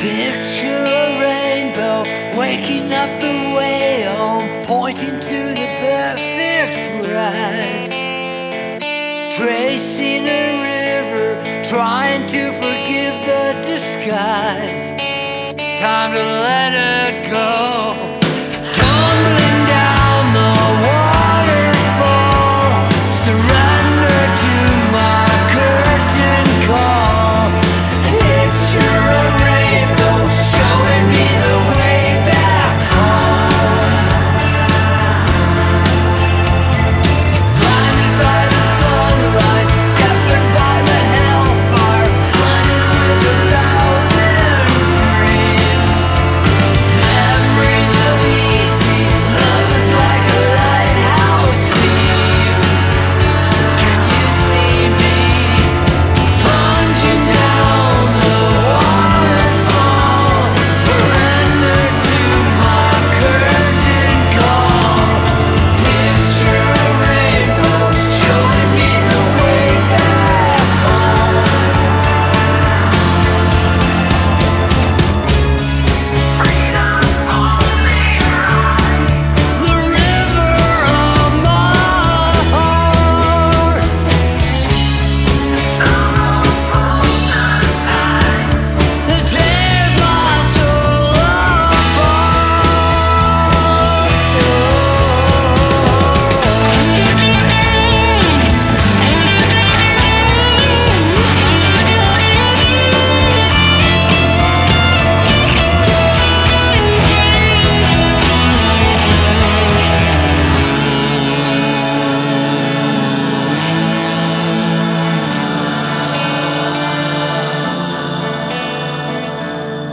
Picture a rainbow waking up the home, pointing to the perfect prize. Tracing a river, trying to forgive the disguise. Time to let it go.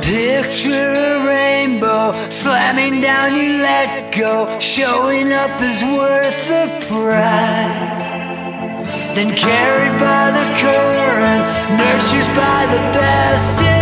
Picture a rainbow slamming down, you let go. Showing up is worth the price. Then carried by the current, nurtured by the best.